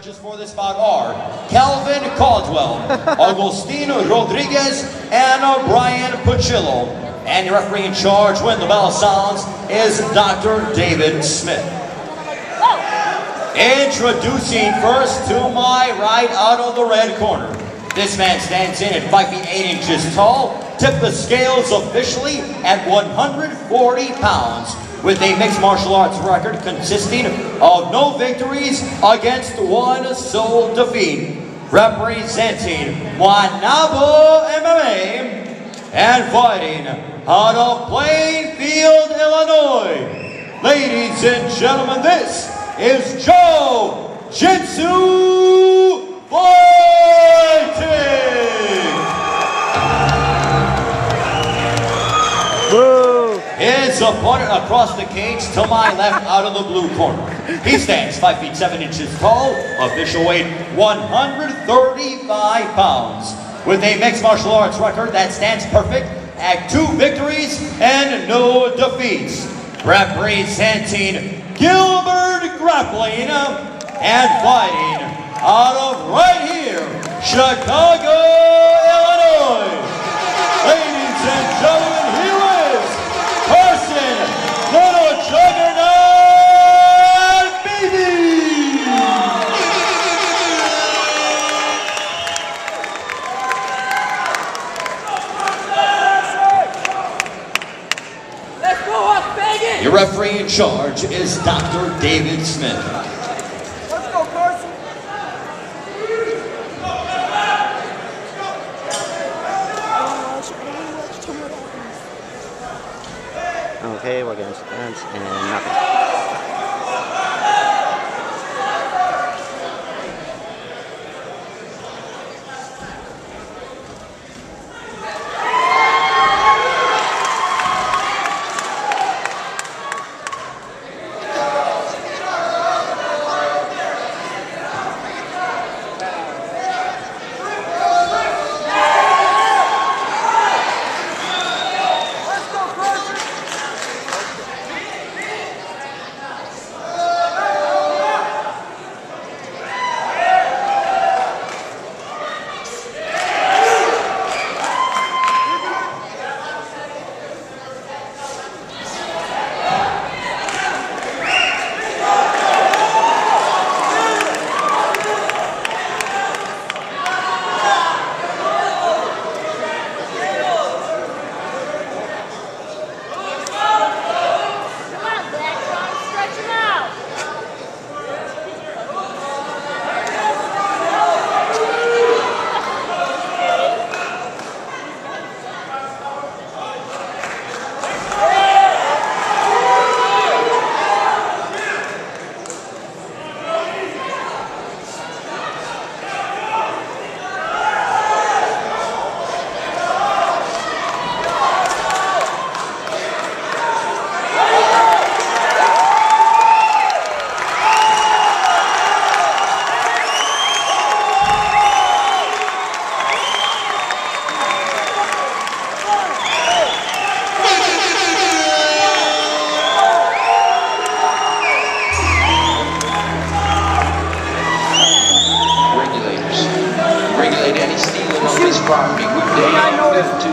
judges for this bout are Calvin Caldwell, Agostino Rodriguez, and Brian Pachillo. And your referee in charge when the bell sounds is Dr. David Smith. Introducing first to my right out of the red corner. This man stands in at 5 feet 8 inches tall, tipped the scales officially at 140 pounds with a mixed martial arts record consisting of no victories against one sole defeat. Representing Wanabo MMA and fighting out of Plainfield, Illinois. Ladies and gentlemen, this is Joe Jitsu His opponent across the cage to my left out of the blue corner. He stands 5 feet 7 inches tall, official weight 135 pounds. With a mixed martial arts record that stands perfect at two victories and no defeats. Representing Gilbert Grappling and fighting out of right here, Chicago, charge is Dr. David Smith. Let's go, Carson! Okay, we're going to dance and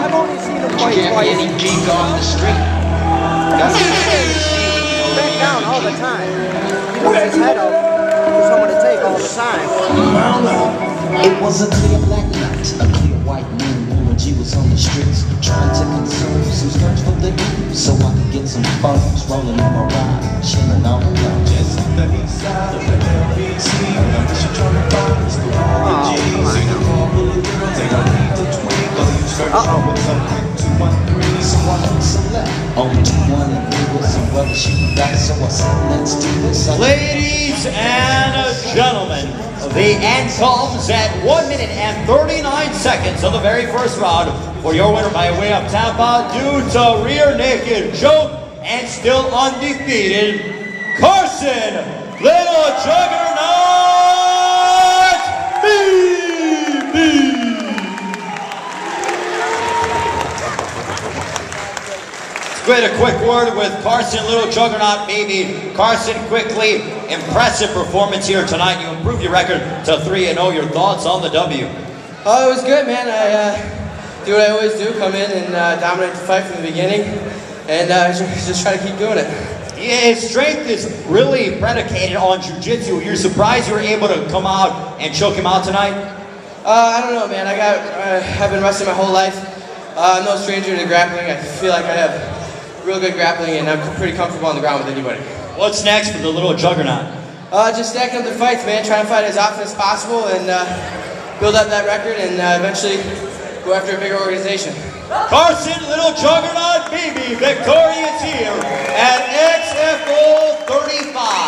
I've only seen him fight twice. any geek off the street. Gotta be stealing, you know, Bent you down all the time. He puts his head up for someone to take all the time. It was a clear black night, a clear white moon. G was on the streets, trying to consume some skirts for the eve, so I could get some funds rolling in my ride, chilling all alone. Just the east side of the LBC. I'm just trying to find the Warren G. See the girls, they don't need the twin. Cause you search some left, on two, one, with some brother shooting back. So I said, let's do this. Ladies and gentlemen, the end comes at 1 minute and 39 seconds of the very first round for your winner by way of tap out due to rear naked choke and still undefeated, Carson Little Juggernaut Had a quick word with Carson Little Juggernaut Beebe. Carson, quickly, impressive performance here tonight. You improved your record to 3 and 0. Your thoughts on the W? Oh, it was good, man. I uh, do what I always do: come in and uh, dominate the fight from the beginning, and uh, just, just try to keep doing it. Yeah, his strength is really predicated on jiu-jitsu. You're surprised you were able to come out and choke him out tonight? Uh, I don't know, man. I got uh, I've been wrestling my whole life. Uh, I'm no stranger to grappling. I feel like I have real good grappling, and I'm pretty comfortable on the ground with anybody. What's next for the little juggernaut? Uh, just stacking up the fights, man. Trying to fight as often as possible and uh, build up that record, and uh, eventually go after a bigger organization. Carson Little Juggernaut Beebe victorious here at XFO 35.